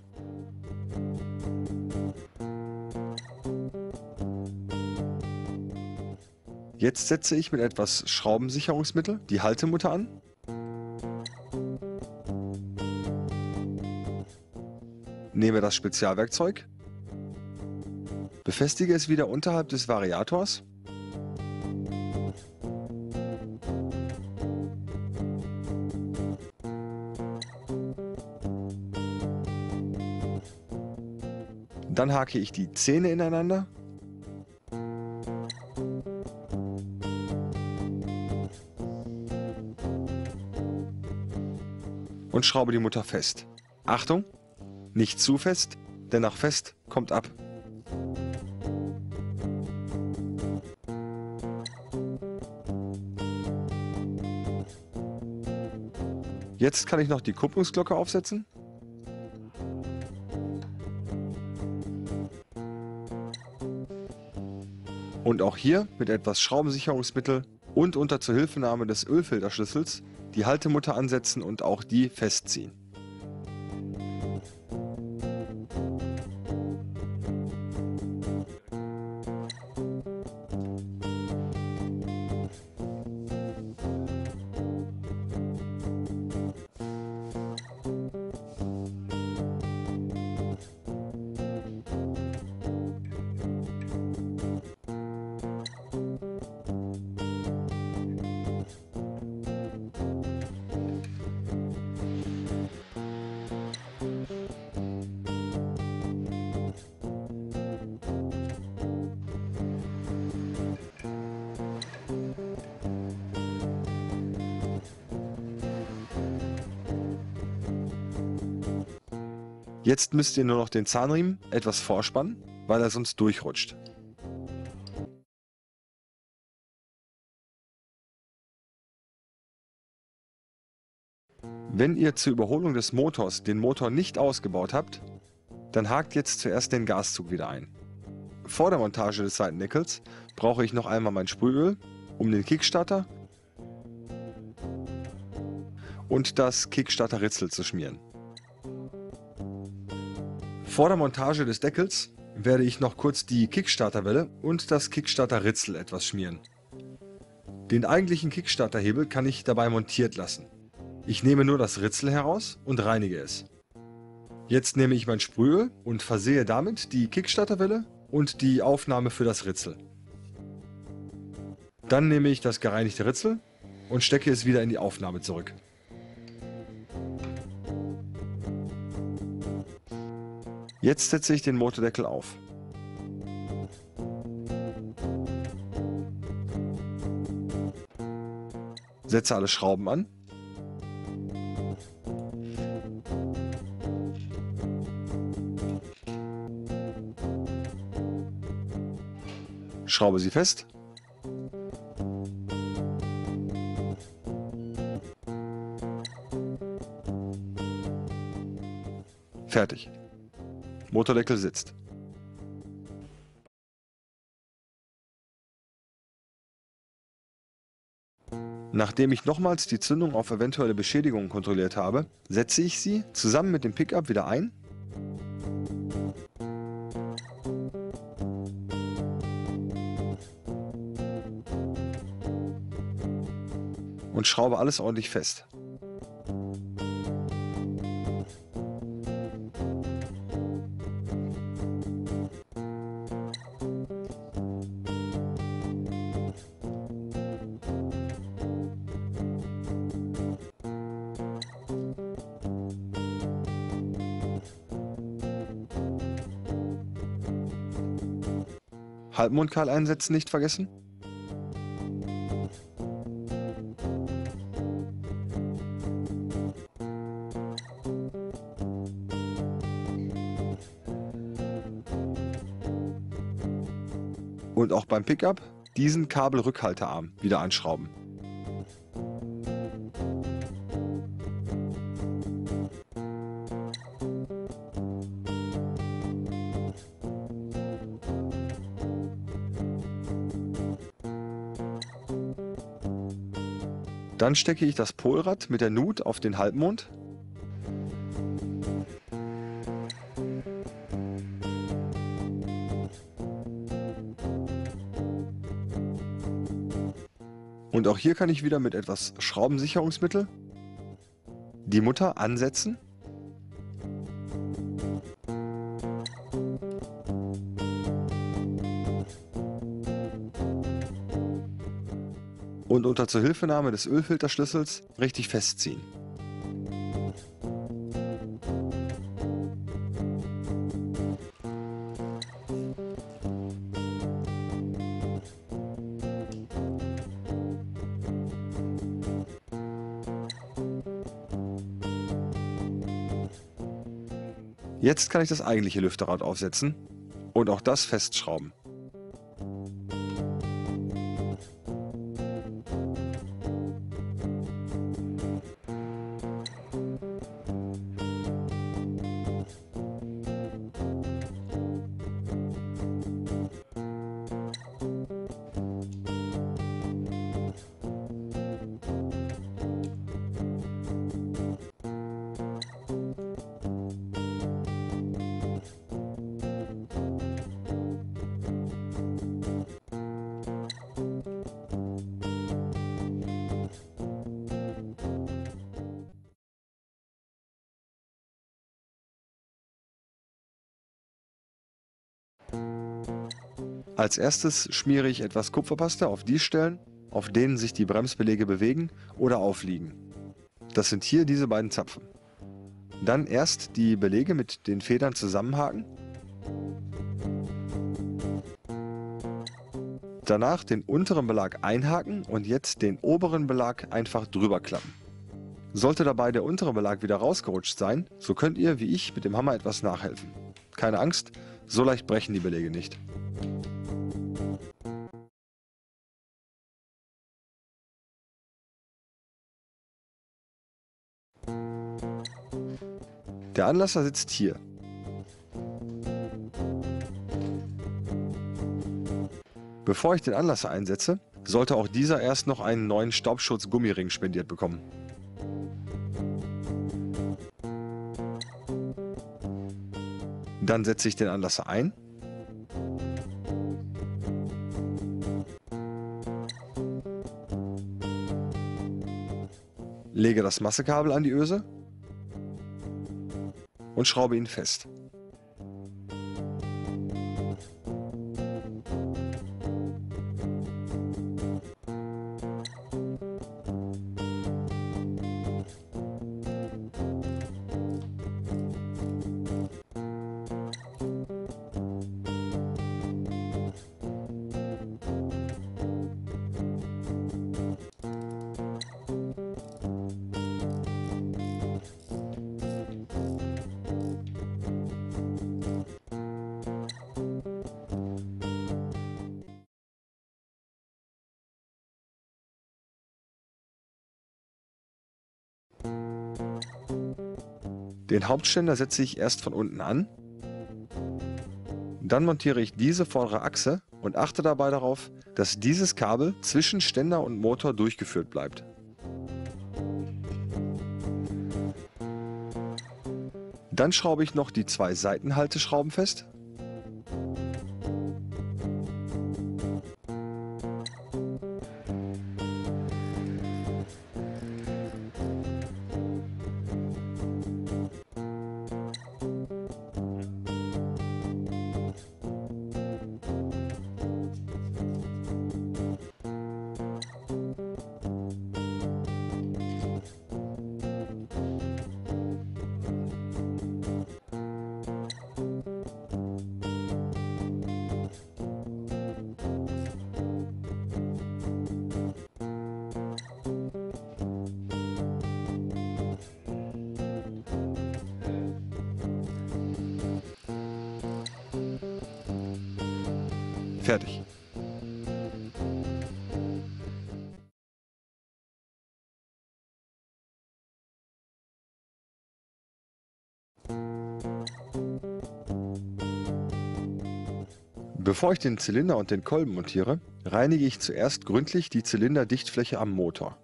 [SPEAKER 1] Jetzt setze ich mit etwas Schraubensicherungsmittel die Haltemutter an. Nehme das Spezialwerkzeug, befestige es wieder unterhalb des Variators Dann hake ich die Zähne ineinander. Und schraube die Mutter fest. Achtung, nicht zu fest, denn nach fest kommt ab. Jetzt kann ich noch die Kupplungsglocke aufsetzen. Und auch hier mit etwas Schraubensicherungsmittel und unter Zuhilfenahme des Ölfilterschlüssels die Haltemutter ansetzen und auch die festziehen. Jetzt müsst ihr nur noch den Zahnriemen etwas vorspannen, weil er sonst durchrutscht. Wenn ihr zur Überholung des Motors den Motor nicht ausgebaut habt, dann hakt jetzt zuerst den Gaszug wieder ein. Vor der Montage des Seitendeckels brauche ich noch einmal mein Sprühöl, um den Kickstarter und das Kickstarter-Ritzel zu schmieren. Vor der Montage des Deckels werde ich noch kurz die Kickstarterwelle und das Kickstarter-Ritzel etwas schmieren. Den eigentlichen Kickstarter-Hebel kann ich dabei montiert lassen. Ich nehme nur das Ritzel heraus und reinige es. Jetzt nehme ich mein Sprühöl und versehe damit die Kickstarterwelle und die Aufnahme für das Ritzel. Dann nehme ich das gereinigte Ritzel und stecke es wieder in die Aufnahme zurück. Jetzt setze ich den Motordeckel auf. Setze alle Schrauben an. Schraube sie fest. Fertig. Motordeckel sitzt. Nachdem ich nochmals die Zündung auf eventuelle Beschädigungen kontrolliert habe, setze ich sie zusammen mit dem Pickup wieder ein und schraube alles ordentlich fest. Halbmondkeil einsetzen nicht vergessen. Und auch beim Pickup diesen Kabelrückhaltearm wieder anschrauben. Dann stecke ich das Polrad mit der Nut auf den Halbmond. Und auch hier kann ich wieder mit etwas Schraubensicherungsmittel die Mutter ansetzen Und unter Zuhilfenahme des Ölfilterschlüssels richtig festziehen. Jetzt kann ich das eigentliche Lüfterrad aufsetzen und auch das festschrauben. Als erstes schmiere ich etwas Kupferpaste auf die Stellen, auf denen sich die Bremsbeläge bewegen oder aufliegen. Das sind hier diese beiden Zapfen. Dann erst die Belege mit den Federn zusammenhaken. Danach den unteren Belag einhaken und jetzt den oberen Belag einfach drüber klappen. Sollte dabei der untere Belag wieder rausgerutscht sein, so könnt ihr wie ich mit dem Hammer etwas nachhelfen. Keine Angst, so leicht brechen die Belege nicht. Der Anlasser sitzt hier. Bevor ich den Anlasser einsetze, sollte auch dieser erst noch einen neuen Staubschutz-Gummiring spendiert bekommen. Dann setze ich den Anlasser ein. Lege das Massekabel an die Öse und schraube ihn fest. Den Hauptständer setze ich erst von unten an. Dann montiere ich diese vordere Achse und achte dabei darauf, dass dieses Kabel zwischen Ständer und Motor durchgeführt bleibt. Dann schraube ich noch die zwei Seitenhalteschrauben fest Bevor ich den Zylinder und den Kolben montiere, reinige ich zuerst gründlich die Zylinderdichtfläche am Motor.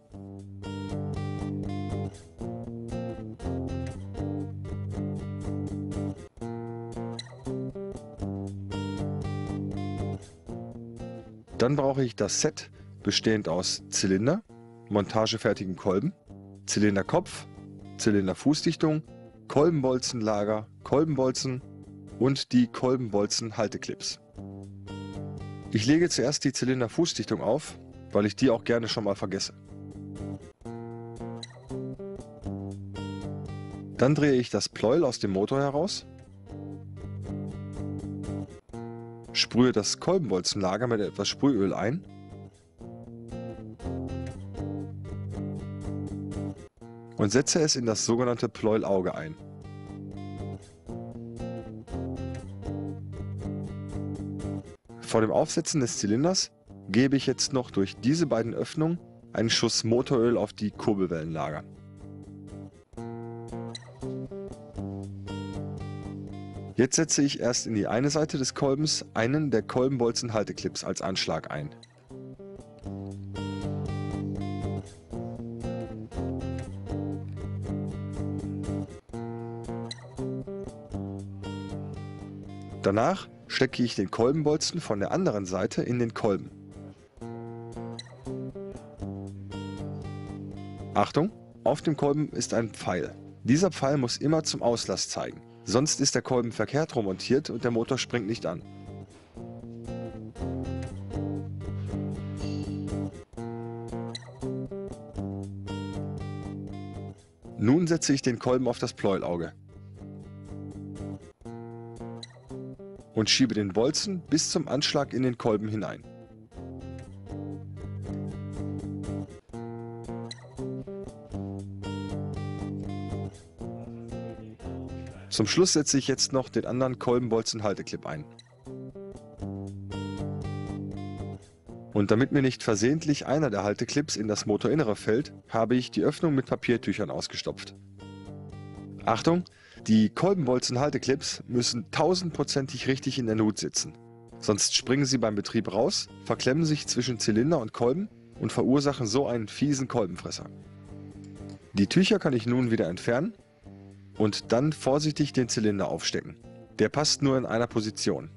[SPEAKER 1] Dann brauche ich das Set bestehend aus Zylinder, montagefertigen Kolben, Zylinderkopf, Zylinderfußdichtung, Kolbenbolzenlager, Kolbenbolzen und die Kolbenbolzen-Halteclips. Ich lege zuerst die Zylinderfußdichtung auf, weil ich die auch gerne schon mal vergesse. Dann drehe ich das Pleuel aus dem Motor heraus, sprühe das Kolbenbolzenlager mit etwas Sprühöl ein und setze es in das sogenannte Pleuelauge ein. Vor dem Aufsetzen des Zylinders gebe ich jetzt noch durch diese beiden Öffnungen einen Schuss Motoröl auf die Kurbelwellenlager. Jetzt setze ich erst in die eine Seite des Kolbens einen der Kolbenbolzen-Halteclips als Anschlag ein. Danach stecke ich den Kolbenbolzen von der anderen Seite in den Kolben. Achtung, auf dem Kolben ist ein Pfeil. Dieser Pfeil muss immer zum Auslass zeigen, sonst ist der Kolben verkehrt montiert und der Motor springt nicht an. Nun setze ich den Kolben auf das Pleuelauge. Und schiebe den Bolzen bis zum Anschlag in den Kolben hinein. Zum Schluss setze ich jetzt noch den anderen Kolbenbolzen-Halteclip ein. Und damit mir nicht versehentlich einer der Halteclips in das Motorinnere fällt, habe ich die Öffnung mit Papiertüchern ausgestopft. Achtung, die Kolbenbolzen-Halteclips müssen tausendprozentig richtig in der Nut sitzen. Sonst springen sie beim Betrieb raus, verklemmen sich zwischen Zylinder und Kolben und verursachen so einen fiesen Kolbenfresser. Die Tücher kann ich nun wieder entfernen und dann vorsichtig den Zylinder aufstecken. Der passt nur in einer Position.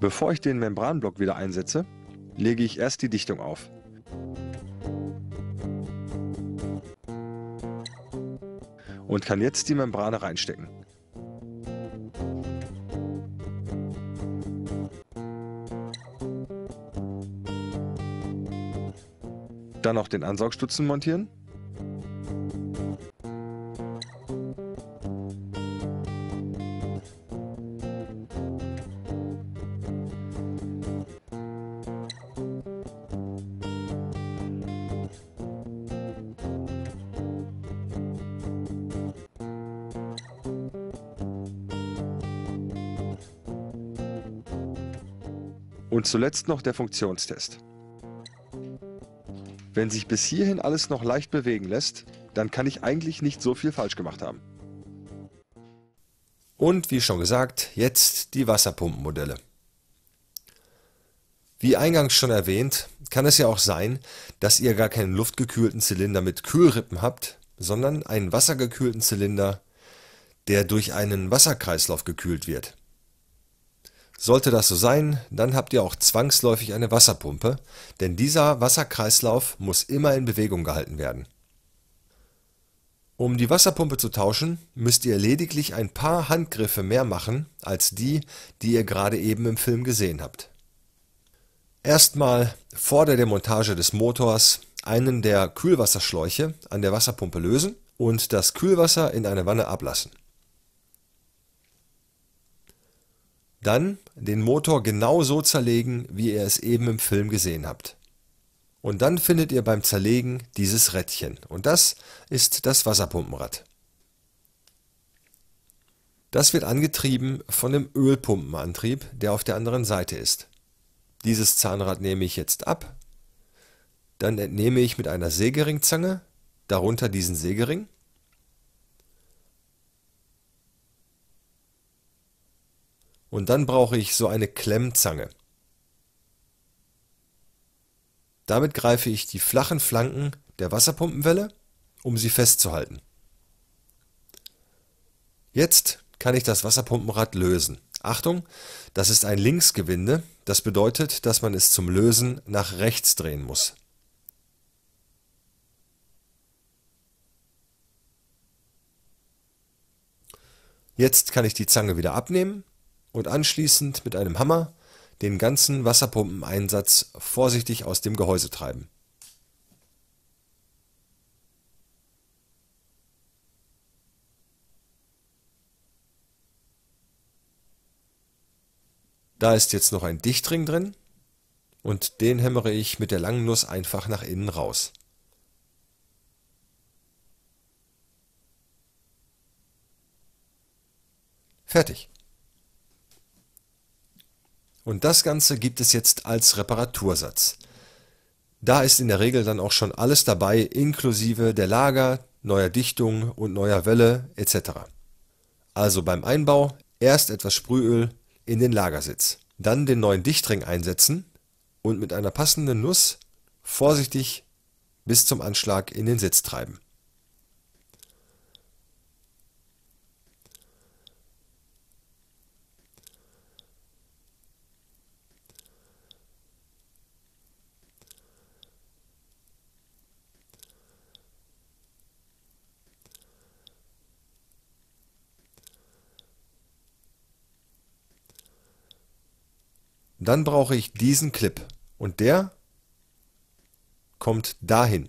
[SPEAKER 1] Bevor ich den Membranblock wieder einsetze, lege ich erst die Dichtung auf. Und kann jetzt die Membrane reinstecken. Dann noch den Ansaugstutzen montieren zuletzt noch der Funktionstest. Wenn sich bis hierhin alles noch leicht bewegen lässt, dann kann ich eigentlich nicht so viel falsch gemacht haben. Und wie schon gesagt, jetzt die Wasserpumpenmodelle. Wie eingangs schon erwähnt, kann es ja auch sein, dass ihr gar keinen luftgekühlten Zylinder mit Kühlrippen habt, sondern einen wassergekühlten Zylinder, der durch einen Wasserkreislauf gekühlt wird. Sollte das so sein, dann habt ihr auch zwangsläufig eine Wasserpumpe, denn dieser Wasserkreislauf muss immer in Bewegung gehalten werden. Um die Wasserpumpe zu tauschen, müsst ihr lediglich ein paar Handgriffe mehr machen als die, die ihr gerade eben im Film gesehen habt. Erstmal vor der Demontage des Motors einen der Kühlwasserschläuche an der Wasserpumpe lösen und das Kühlwasser in eine Wanne ablassen. Dann den Motor genau so zerlegen, wie ihr es eben im Film gesehen habt. Und dann findet ihr beim Zerlegen dieses Rädchen und das ist das Wasserpumpenrad. Das wird angetrieben von dem Ölpumpenantrieb, der auf der anderen Seite ist. Dieses Zahnrad nehme ich jetzt ab, dann entnehme ich mit einer Sägeringzange darunter diesen Sägering Und dann brauche ich so eine Klemmzange. Damit greife ich die flachen Flanken der Wasserpumpenwelle um sie festzuhalten. Jetzt kann ich das Wasserpumpenrad lösen. Achtung, das ist ein Linksgewinde, das bedeutet, dass man es zum Lösen nach rechts drehen muss. Jetzt kann ich die Zange wieder abnehmen und anschließend mit einem Hammer den ganzen Wasserpumpeneinsatz vorsichtig aus dem Gehäuse treiben. Da ist jetzt noch ein Dichtring drin und den hämmere ich mit der langen Nuss einfach nach innen raus. Fertig. Und das Ganze gibt es jetzt als Reparatursatz. Da ist in der Regel dann auch schon alles dabei, inklusive der Lager, neuer Dichtung und neuer Welle etc. Also beim Einbau erst etwas Sprühöl in den Lagersitz. Dann den neuen Dichtring einsetzen und mit einer passenden Nuss vorsichtig bis zum Anschlag in den Sitz treiben. Dann brauche ich diesen Clip und der kommt dahin.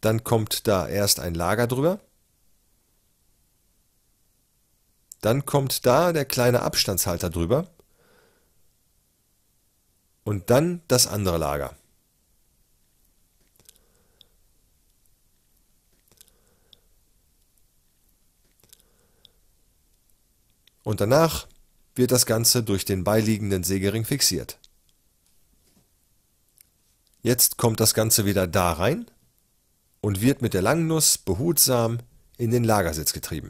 [SPEAKER 1] Dann kommt da erst ein Lager drüber. Dann kommt da der kleine Abstandshalter drüber. Und dann das andere Lager. Und danach wird das Ganze durch den beiliegenden Sägering fixiert. Jetzt kommt das Ganze wieder da rein und wird mit der Langnuss behutsam in den Lagersitz getrieben.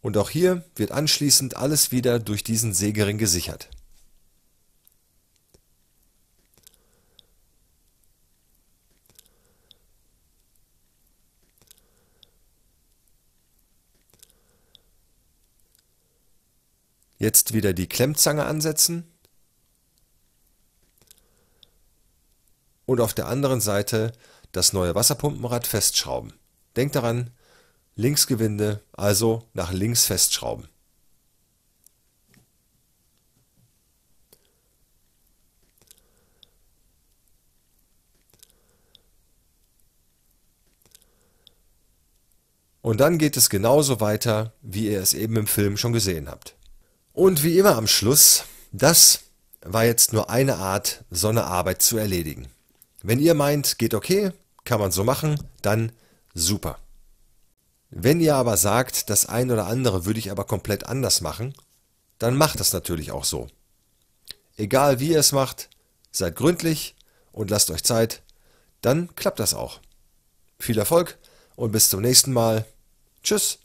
[SPEAKER 1] Und auch hier wird anschließend alles wieder durch diesen Sägering gesichert. Jetzt wieder die Klemmzange ansetzen und auf der anderen Seite das neue Wasserpumpenrad festschrauben. Denkt daran, Linksgewinde, also nach links festschrauben. Und dann geht es genauso weiter, wie ihr es eben im Film schon gesehen habt. Und wie immer am Schluss, das war jetzt nur eine Art, so eine Arbeit zu erledigen. Wenn ihr meint, geht okay, kann man so machen, dann super. Wenn ihr aber sagt, das ein oder andere würde ich aber komplett anders machen, dann macht das natürlich auch so. Egal wie ihr es macht, seid gründlich und lasst euch Zeit, dann klappt das auch. Viel Erfolg und bis zum nächsten Mal. Tschüss.